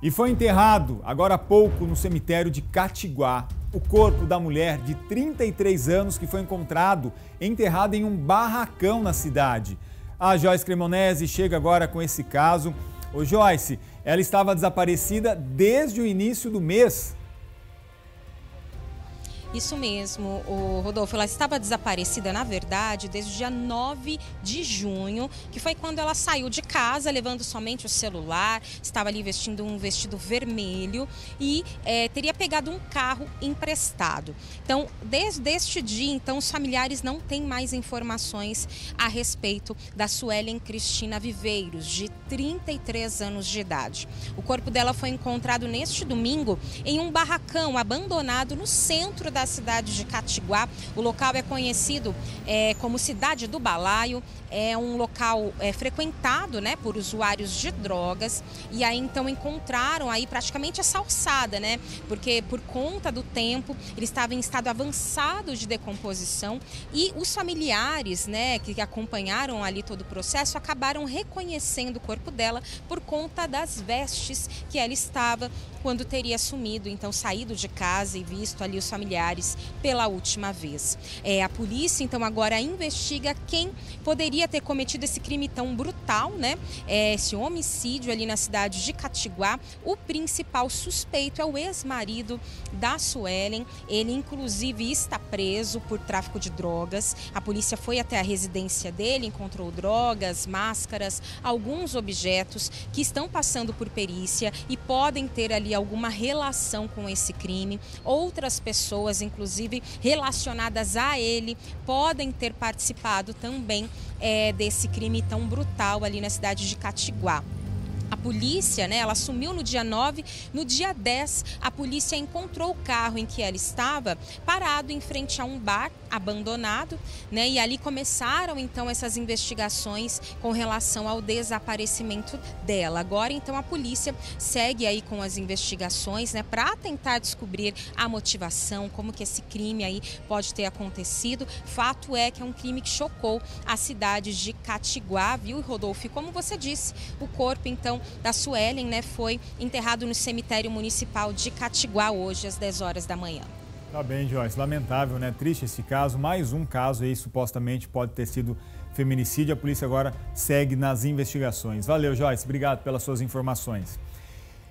E foi enterrado, agora há pouco, no cemitério de Catiguá, o corpo da mulher de 33 anos que foi encontrado enterrado em um barracão na cidade. A Joyce Cremonese chega agora com esse caso. Ô Joyce, ela estava desaparecida desde o início do mês. Isso mesmo, o Rodolfo. Ela estava desaparecida, na verdade, desde o dia 9 de junho, que foi quando ela saiu de casa, levando somente o celular, estava ali vestindo um vestido vermelho e é, teria pegado um carro emprestado. Então, desde este dia, então, os familiares não têm mais informações a respeito da Suelen Cristina Viveiros, de 33 anos de idade. O corpo dela foi encontrado neste domingo em um barracão abandonado no centro da da cidade de Catiguá. O local é conhecido é, como Cidade do Balaio, é um local é, frequentado né, por usuários de drogas e aí então encontraram aí praticamente essa alçada, né? Porque por conta do tempo ele estava em estado avançado de decomposição e os familiares, né, que acompanharam ali todo o processo acabaram reconhecendo o corpo dela por conta das vestes que ela estava quando teria sumido, então saído de casa e visto ali os familiares pela última vez. É, a polícia então agora investiga quem poderia ter cometido esse crime tão brutal, né? É, esse homicídio ali na cidade de Catiguá. O principal suspeito é o ex-marido da Suelen. Ele inclusive está preso por tráfico de drogas. A polícia foi até a residência dele, encontrou drogas, máscaras, alguns objetos que estão passando por perícia e podem ter ali alguma relação com esse crime. Outras pessoas, inclusive relacionadas a ele, podem ter participado também é, desse crime tão brutal ali na cidade de Catiguá. Polícia, né, ela sumiu no dia 9, no dia 10, a polícia encontrou o carro em que ela estava parado em frente a um bar abandonado, né? E ali começaram então essas investigações com relação ao desaparecimento dela. Agora então a polícia segue aí com as investigações, né, para tentar descobrir a motivação, como que esse crime aí pode ter acontecido. Fato é que é um crime que chocou a cidade de Catiguá, viu, Rodolfo? como você disse, o corpo então da Suelen, né, foi enterrado no cemitério municipal de Catiguá hoje às 10 horas da manhã. Tá bem, Joyce. Lamentável, né? Triste esse caso. Mais um caso aí, supostamente pode ter sido feminicídio. A polícia agora segue nas investigações. Valeu, Joyce. Obrigado pelas suas informações.